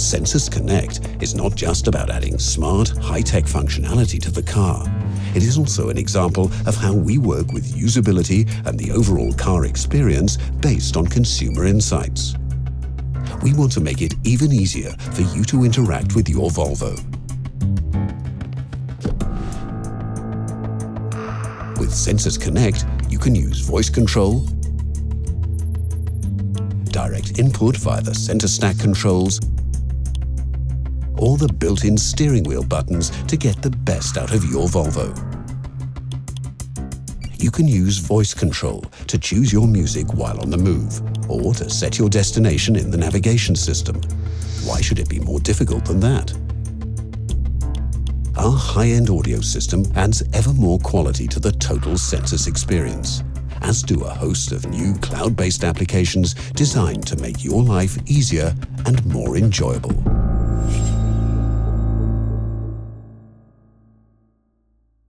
Sensus Connect is not just about adding smart, high-tech functionality to the car. It is also an example of how we work with usability and the overall car experience based on consumer insights. We want to make it even easier for you to interact with your Volvo. With Sensus Connect, you can use voice control, direct input via the center stack controls, or the built-in steering wheel buttons to get the best out of your Volvo. You can use voice control to choose your music while on the move, or to set your destination in the navigation system. Why should it be more difficult than that? Our high-end audio system adds ever more quality to the total Sensus experience, as do a host of new cloud-based applications designed to make your life easier and more enjoyable.